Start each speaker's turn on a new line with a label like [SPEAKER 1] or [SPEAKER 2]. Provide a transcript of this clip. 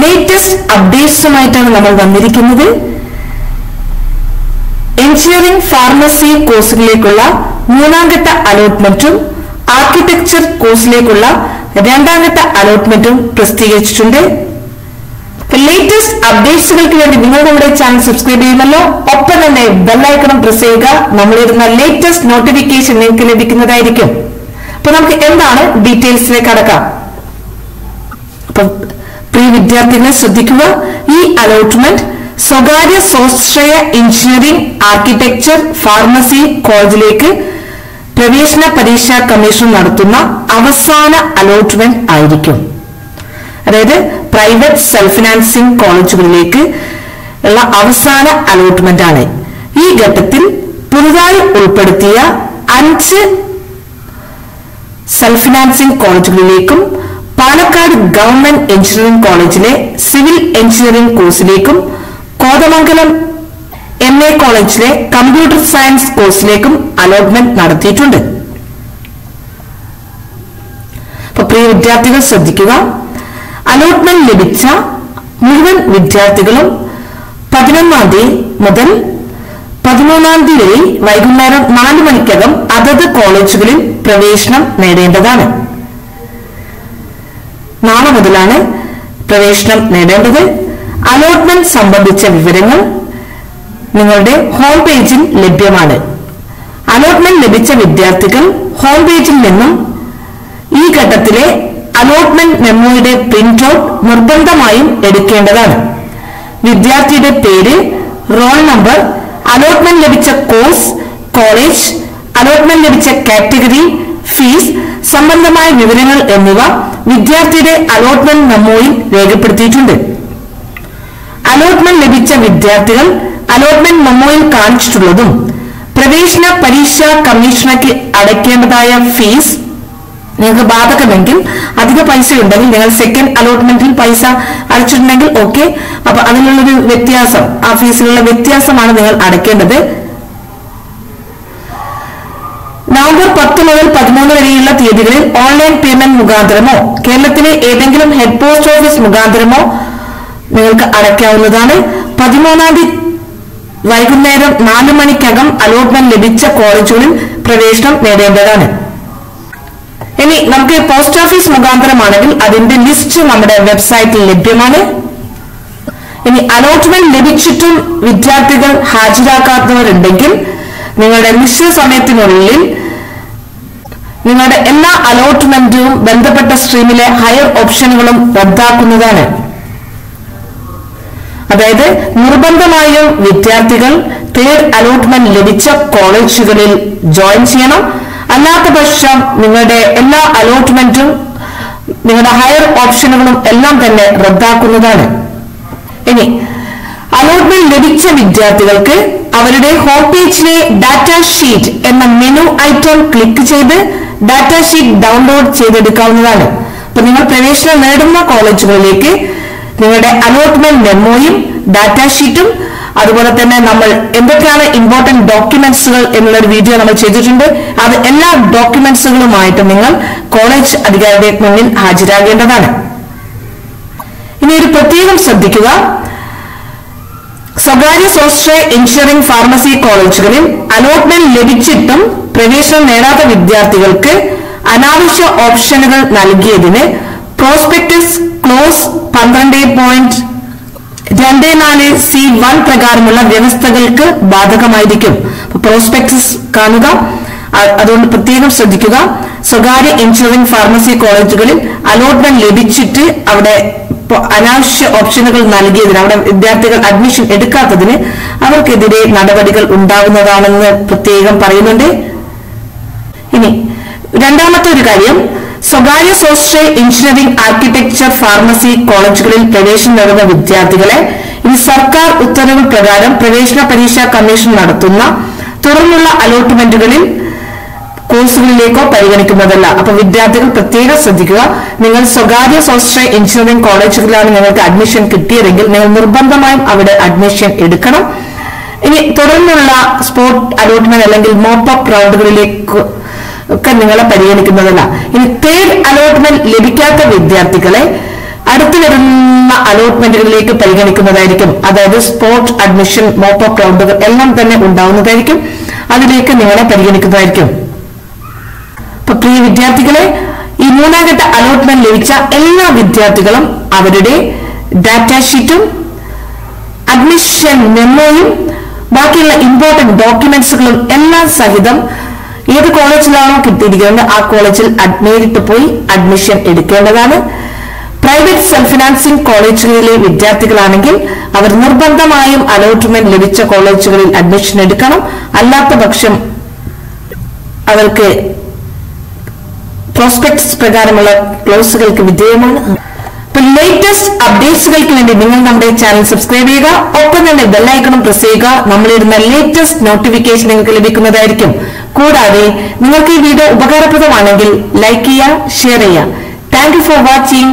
[SPEAKER 1] Latest അപ്ഡേറ്റ്സുമായിട്ടാണ് നമ്മൾ വന്നിരിക്കുന്നത്. Engineering pharmacy കോഴ്സുകളിലേക്കുള്ള മൂന്നാം ഘട്ട അലോട്ട്മെന്റും ആർക്കിടെക്ചർ കോഴ്സിലേക്കുള്ള രണ്ടാം ഘട്ട അലോട്ട്മെന്റും പ്രസിദ്ധീകരിച്ചിട്ടുണ്ട്. ലേറ്റസ്റ്റ് അപ്ഡേറ്റ്സുകൾക്ക് വേണ്ടി നിങ്ങൾ നമ്മുടെ ചാനൽ സബ്സ്ക്രൈബ് ചെയ്യുമല്ലോ ഒപ്പം തന്നെ ബെല്ലൈക്കണം പ്രസ് ചെയ്യുക. നമ്മളിരുന്ന ലേറ്റസ്റ്റ് നോട്ടിഫിക്കേഷൻ നിങ്ങൾക്ക് ലഭിക്കുന്നതായിരിക്കും. അപ്പൊ നമുക്ക് എന്താണ് ഡീറ്റെയിൽസിലേക്ക് കടക്കാം? അപ്പം പ്രിയ വിദ്യാർത്ഥികളെ ശ്രദ്ധിക്കുക. ഈ അലോട്ട്മെന്റ് സ്വകാര്യ സ്വാശ്രയ എഞ്ചിനീയറിംഗ് ആർക്കിടെക്ചർ ഫാർമസി കോളേജിലേക്ക് പ്രവേശന പരീക്ഷാ കമ്മീഷൻ നടത്തുന്ന അവസാന അലോട്ട്മെന്റ് ആയിരിക്കും. അതായത് പ്രൈവറ്റ് സെൽഫ് ഫിനാൻസിംഗ് കോളേജുകളിലേക്ക് ഉള്ള അവസാന അലോട്ട്മെന്റ് ആണ്. ഈ ഘട്ടത്തിൽ പുതുതായി ഉൾപ്പെടുത്തിയ അഞ്ച് സെൽഫ് ഫിനാൻസിംഗ് കോളേജുകളിലേക്കും പാലക്കാട് ഗവൺമെന്റ് എഞ്ചിനീയറിംഗ് കോളേജിലെ സിവിൽ എഞ്ചിനീയറിംഗ് കോഴ്സിലേക്കും കോതമംഗലം എം എ കോളേജിലെ കമ്പ്യൂട്ടർ സയൻസ് കോഴ്സിലേക്കും അലോട്ട്മെന്റ് നടത്തിയിട്ടുണ്ട്. പ്രിയ വിദ്യാർത്ഥികൾ ശ്രദ്ധിക്കുക. അലോട്ട്മെന്റ് ലഭിച്ച മുഴുവൻ വിദ്യാർത്ഥികളും പതിനൊന്നാം തീയതി മുതൽ പതിമൂന്നാം തീയതി വരെ വൈകുന്നേരം നാല് മണിക്കകം അതത് കോളേജുകളിൽ പ്രവേശനം നേടേണ്ടതാണ്. മുതലാണ് പ്രവേശനം നേടേണ്ടത്. അലോട്ട്മെന്റ് സംബന്ധിച്ച വിവരങ്ങൾ നിങ്ങളുടെ ഹോം പേജിൽ ലഭ്യമാണ്. അലോട്ട്മെന്റ് ലഭിച്ച വിദ്യാർത്ഥികൾ ഹോം പേജിൽ നിന്നും ഈ ഘട്ടത്തിലെ അലോട്ട്മെന്റ് മെമ്മോയുടെ പ്രിന്റ് ഔട്ട് നിർബന്ധമായും എടുക്കേണ്ടതാണ്. വിദ്യാർത്ഥിയുടെ പേര് റോൾ നമ്പർ അലോട്ട്മെന്റ് ലഭിച്ച കോഴ്സ് കോളേജ് അലോട്ട്മെന്റ് ലഭിച്ച കാറ്റഗറി ഫീസ് സംബന്ധമായ വിവരങ്ങൾ എന്നിവ വിദ്യാർത്ഥിയുടെ അലോട്ട്മെന്റ് മെമ്മോയിൽ രേഖപ്പെടുത്തിയിട്ടുണ്ട്. അലോട്ട്മെന്റ് ലഭിച്ച വിദ്യാർത്ഥികൾ അലോട്ട്മെന്റ് മെമ്മോയിൽ കാണിച്ചിട്ടുള്ളതും പ്രവേശന പരീക്ഷാ കമ്മീഷണർക്ക് അടയ്ക്കേണ്ടതായ ഫീസ് നിങ്ങൾക്ക് ബാധകമെങ്കിൽ അധിക പൈസ ഉണ്ടെങ്കിൽ നിങ്ങൾ സെക്കൻഡ് അലോട്ട്മെന്റിൽ പൈസ അടച്ചിട്ടുണ്ടെങ്കിൽ ഓക്കെ അപ്പൊ അതിനുള്ളൊരു വ്യത്യാസം ആ ഫീസിലുള്ള വ്യത്യാസമാണ് നിങ്ങൾ അടയ്ക്കേണ്ടത്. പത്ത് മുതൽ പതിമൂന്ന് വരെയുള്ള തീയതികളിൽ ഓൺലൈൻ പേയ്മെന്റ് മുഖാന്തരമോ കേരളത്തിലെ ഏതെങ്കിലും ഹെഡ് പോസ്റ്റ് ഓഫീസ് മുഖാന്തരമോ നിങ്ങൾക്ക് അടയ്ക്കാവുന്നതാണ്. പതിമൂന്നാം തീയതി വൈകുന്നേരം നാല് മണിക്കകം അലോട്ട്മെന്റ് ലഭിച്ച കോളേജുകളിൽ പ്രവേശനം നേടേണ്ടതാണ്. ഇനി നമുക്ക് പോസ്റ്റ് ഓഫീസ് മുഖാന്തരമാണെങ്കിൽ അതിന്റെ ലിസ്റ്റ് നമ്മുടെ വെബ്സൈറ്റിൽ ലഭ്യമാണ്. ഇനി അലോട്ട്മെന്റ് ലഭിച്ചിട്ടും വിദ്യാർത്ഥികൾ ഹാജരാക്കാത്തവരുണ്ടെങ്കിൽ നിങ്ങളുടെ നിശ്ചിത സമയത്തിനുള്ളിൽ നിങ്ങളുടെ എല്ലാ അലോട്ട്മെന്റും ബന്ധപ്പെട്ട സ്ട്രീമിലെ ഹയർ ഓപ്ഷനുകളും റദ്ദാക്കുന്നതാണ്. അതായത് നിർബന്ധമായും വിദ്യാർത്ഥികൾ തേർഡ് അലോട്ട്മെന്റ് ലഭിച്ച കോളേജുകളിൽ ജോയിൻ ചെയ്യണം. അല്ലാത്ത പക്ഷം നിങ്ങളുടെ എല്ലാ അലോട്ട്മെന്റും നിങ്ങളുടെ ഹയർ ഓപ്ഷനുകളും എല്ലാം തന്നെ റദ്ദാക്കുന്നതാണ്. ഇനി അലോട്ട്മെന്റ് ലഭിച്ച വിദ്യാർത്ഥികൾക്ക് അവരുടെ ഹോം പേജിലെ ഡാറ്റ ഷീറ്റ് എന്ന മെനു ഐറ്റം ക്ലിക്ക് ചെയ്ത് ഡാറ്റ ഷീറ്റ് ഡൗൺലോഡ് ചെയ്തെടുക്കാവുന്നതാണ്. അപ്പൊ നിങ്ങൾ പ്രവേശനം നേടുന്ന കോളേജുകളിലേക്ക് നിങ്ങളുടെ അലോട്ട്മെന്റ് മെമ്മോയും ഡാറ്റ ഷീറ്റും അതുപോലെ തന്നെ നമ്മൾ എന്തൊക്കെയാണ് ഇമ്പോർട്ടന്റ് ഡോക്യുമെന്റ്സുകൾ എന്നുള്ളൊരു വീഡിയോ നമ്മൾ ചെയ്തിട്ടുണ്ട്. അത് എല്ലാ ഡോക്യുമെന്റ്സുകളുമായിട്ട് നിങ്ങൾ കോളേജ് അധികാരിയുടെ മുന്നിൽ ഹാജരാകേണ്ടതാണ്. ഇനി ഒരു പ്രത്യേകം ശ്രദ്ധിക്കുക. സ്വകാര്യ സ്വാശ്രയ എഞ്ചിനീയറിംഗ് ഫാർമസി കോളേജുകളിൽ അലോട്ട്മെന്റ് ലഭിച്ചിട്ടും പ്രവേശനം നേടാത്ത വിദ്യാർത്ഥികൾക്ക് അനാവശ്യ ഓപ്ഷനുകൾ നൽകിയതിന് പ്രോസ്പെക്ടസ് ക്ലോസ് പന്ത്രണ്ട് പോയിന്റ് രണ്ട് നാല് സി വൺ പ്രകാരമുള്ള വ്യവസ്ഥകൾക്ക് ബാധകമായിരിക്കും. പ്രോസ്പെക്ടസ് കാണുക. അതുകൊണ്ട് പ്രത്യേകം ശ്രദ്ധിക്കുക. സ്വകാര്യ എഞ്ചിനീയറിംഗ് ഫാർമസി കോളേജുകളിൽ അലോട്ട്മെന്റ് ലഭിച്ചിട്ട് അവിടെ അനാവശ്യ ഓപ്ഷനുകൾ നൽകിയതിന് അവിടെ വിദ്യാർത്ഥികൾ അഡ്മിഷൻ എടുക്കാത്തതിന് അവർക്കെതിരെ നടപടികൾ ഉണ്ടാവുന്നതാണെന്ന് പ്രത്യേകം പറയുന്നുണ്ട്. ഇനി രണ്ടാമത്തെ ഒരു കാര്യം സ്വകാര്യ സ്വാശ്രയ എഞ്ചിനീയറിംഗ് ആർക്കിടെക്ചർ ഫാർമസി കോളേജുകളിൽ പ്രവേശനം നേടുന്ന വിദ്യാർത്ഥികളെ ഇനി സർക്കാർ ഉത്തരവ് പ്രകാരം പ്രവേശന പരീക്ഷാ കമ്മീഷൻ നടത്തുന്ന തുടർന്നുള്ള അലോട്ട്മെന്റുകളിൽ കോഴ്സുകളിലേക്കോ പരിഗണിക്കുന്നതല്ല. അപ്പൊ വിദ്യാർത്ഥികൾ പ്രത്യേകം ശ്രദ്ധിക്കുക. നിങ്ങൾ സ്വകാര്യ സ്വാശ്രയ എഞ്ചിനീയറിംഗ് കോളേജുകളിലാണ് നിങ്ങൾക്ക് അഡ്മിഷൻ കിട്ടിയതെങ്കിൽ നിങ്ങൾ നിർബന്ധമായും അവിടെ അഡ്മിഷൻ എടുക്കണം. ഇനി തുടർന്നുള്ള സ്പോട്ട് അലോട്ട്മെന്റ് അല്ലെങ്കിൽ മോപ്പപ്പ് റൗണ്ടുകളിലേക്ക് ഒക്കെ നിങ്ങളെ പരിഗണിക്കുന്നതല്ല. ഇനി തേർഡ് അലോട്ട്മെന്റ് ലഭിക്കാത്ത വിദ്യാർത്ഥികളെ അടുത്തു വരുന്ന അലോട്ട്മെന്റുകളിലേക്ക് പരിഗണിക്കുന്നതായിരിക്കും. അതായത് സ്പോർട്സ് അഡ്മിഷൻ മോപ്പ് അപ്പ് റൗണ്ടുകൾ എല്ലാം തന്നെ ഉണ്ടാവുന്നതായിരിക്കും. അതിലേക്ക് നിങ്ങളെ പരിഗണിക്കുന്നതായിരിക്കും. പ്രിയ വിദ്യാർത്ഥികളെ ഈ മൂന്നാം ഘട്ട അലോട്ട്മെന്റ് ലഭിച്ച എല്ലാ വിദ്യാർത്ഥികളും അവരുടെ ഡാറ്റ ഷീറ്റും അഡ്മിഷൻ മെമ്മോയും ബാക്കിയുള്ള ഇമ്പോർട്ടന്റ് ഡോക്യുമെന്റ്സുകളും എല്ലാം സഹിതം ഏത് കോളേജിലാണോ കിട്ടിയിരിക്കുന്നത് ആ കോളേജിൽ നേരിട്ട് പോയി അഡ്മിഷൻ എടുക്കേണ്ടതാണ്. പ്രൈവറ്റ് സെൽഫ് ഫിനാൻസിംഗ് കോളേജുകളിലെ വിദ്യാർത്ഥികളാണെങ്കിൽ അവർ നിർബന്ധമായും അലോട്ട്മെന്റ് ലഭിച്ച കോളേജുകളിൽ അഡ്മിഷൻ എടുക്കണം. അല്ലാത്ത പക്ഷം അവർക്ക് പ്രോസ്പെക്ട്സ് പ്രകാരമുള്ള ക്ലോസുകൾക്ക് വിധേയമാണ് അപ്പൊ ലേറ്റസ്റ്റ് അപ്ഡേറ്റ്സുകൾക്ക് വേണ്ടി നിങ്ങൾ നമ്മുടെ ചാനൽ സബ്സ്ക്രൈബ് ചെയ്യുക. ഒപ്പം തന്നെ ബെല്ലൈക്കണും പ്രസ് ചെയ്യുക. നമ്മളിടുന്ന ലേറ്റസ്റ്റ് നോട്ടിഫിക്കേഷൻ നിങ്ങൾക്ക് ലഭിക്കുന്നതായിരിക്കും. കൂടാതെ നിങ്ങൾക്ക് ഈ വീഡിയോ ഉപകാരപ്രദമാണെങ്കിൽ ലൈക്ക് ചെയ്യുക ഷെയർ ചെയ്യുക. Thank for watching